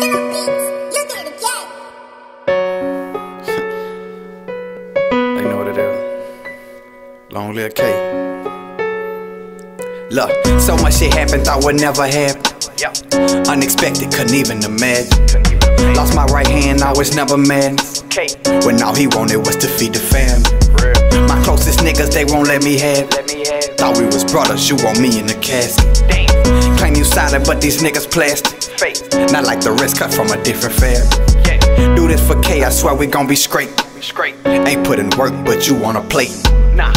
They know what it is. Long live Kay. Look, so much shit happened, thought would never happen. Unexpected, couldn't even imagine. Lost my right hand, I was never mad. When all he wanted was to feed the fam. My closest niggas, they won't let me have. Thought we was brothers, you want me in the casket. Claim you solid, but these niggas plastic. Fake. Not like the rest cut from a different fab. Do this for Kay, I swear we gon' be straight. Ain't put in work, but you wanna play. Nah,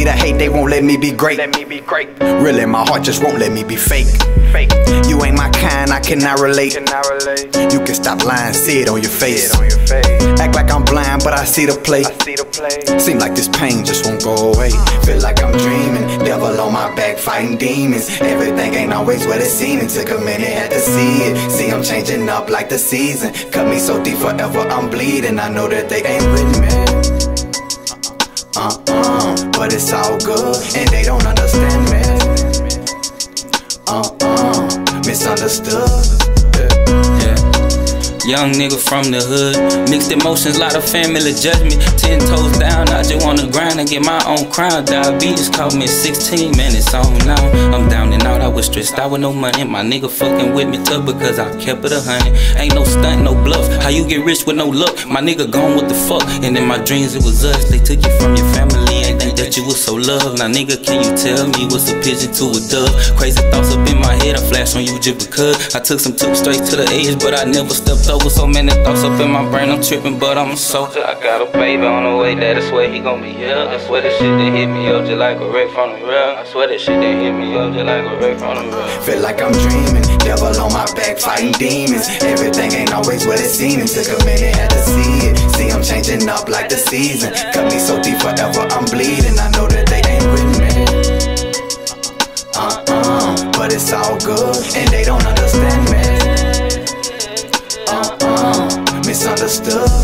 see the hate, they won't let me be great. Let me be great. Really, my heart just won't let me be fake. Fake. You ain't my kind, I cannot relate. Cannot relate. You can stop lying, see it on your face. On your face. Act like I'm blind, but I see the play. I see the play. Seem like this pain just won't go away. Feel like I'm dreaming, devil on my back fighting demons. Everything ain't always what it seemed. It took a minute, had to see it. See, I'm changing up like the season. Cut me so deep, forever I'm bleeding. I know that they ain't with me. Uh-uh, uh-uh. But it's all good, and they don't understand me. Uh-uh, misunderstood. Yeah. Young nigga from the hood, mixed emotions, lot of family judgment. Ten toes down, I just wanna grind and get my own crown. Diabetes caught me at 16, man, it's on now. I'm down and out, I was stressed out with no money. My nigga fucking with me tough because I kept it a hundred. Ain't no stunt, no bluff. How you get rich with no luck? My nigga gone with the fuck, and in my dreams it was us. They took you from your family, that you was so loved. Now nigga, can you tell me what's a pigeon to a dove? Crazy thoughts up in my head, I flash on you just because I took some tips straight to the edge, but I never stepped over. So many thoughts up in my brain, I'm tripping, but I'm a soldier. I got a baby on the way, that I swear he gon' be here. I swear that shit that hit me up just like a wreck from the real. I swear that shit that hit me up just like a wreck from the real. Feel like I'm dreaming, Devil on my back fighting demons. Everything ain't always what it seems. Took a minute, had to see it. See, I'm changing up like the season. Cut me so deep forever, I'm bleeding. I know that they ain't with me. Uh uh, but it's all good, and they don't understand me. Uh uh, misunderstood.